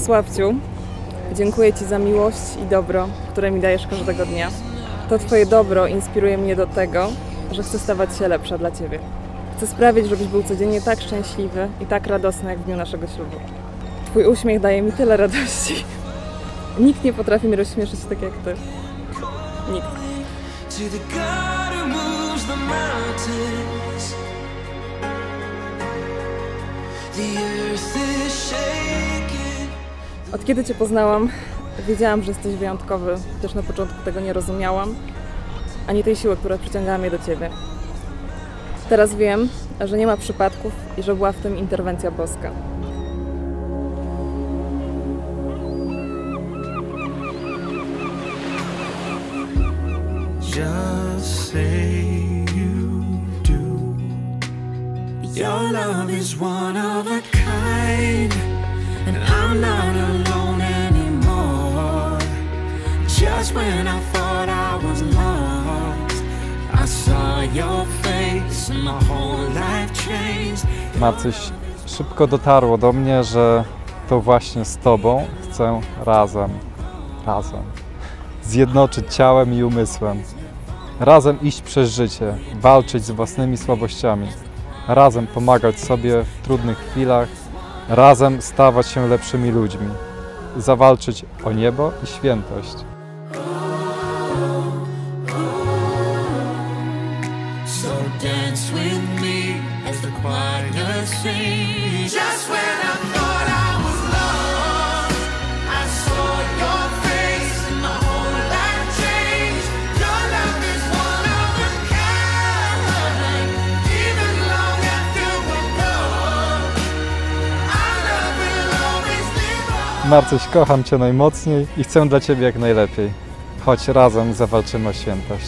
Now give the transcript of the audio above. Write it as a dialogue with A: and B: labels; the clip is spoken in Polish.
A: Sławciu, dziękuję Ci za miłość i dobro, które mi dajesz każdego dnia. To Twoje dobro inspiruje mnie do tego, że chcę stawać się lepsza dla Ciebie. Chcę sprawić, żebyś był codziennie tak szczęśliwy i tak radosny jak w dniu naszego ślubu. Twój uśmiech daje mi tyle radości. Nikt nie potrafi mnie rozśmieszyć tak jak Ty. Nikt.
B: the earth.
A: Od kiedy Cię poznałam, wiedziałam, że jesteś wyjątkowy, chociaż na początku tego nie rozumiałam, ani tej siły, która przyciągała mnie do Ciebie. Teraz wiem, że nie ma przypadków i że była w tym interwencja boska.
B: Just say you do. Your love is one of a kind, I'm
C: szybko dotarło do mnie, że to właśnie z Tobą chcę razem, razem zjednoczyć ciałem i umysłem. Razem iść przez życie, walczyć z własnymi słabościami. Razem pomagać sobie w trudnych chwilach. Razem stawać się lepszymi ludźmi. Zawalczyć o niebo i świętość. Marcyś, kocham Cię najmocniej i chcę dla Ciebie jak najlepiej. Chodź razem zawalczymy o świętość.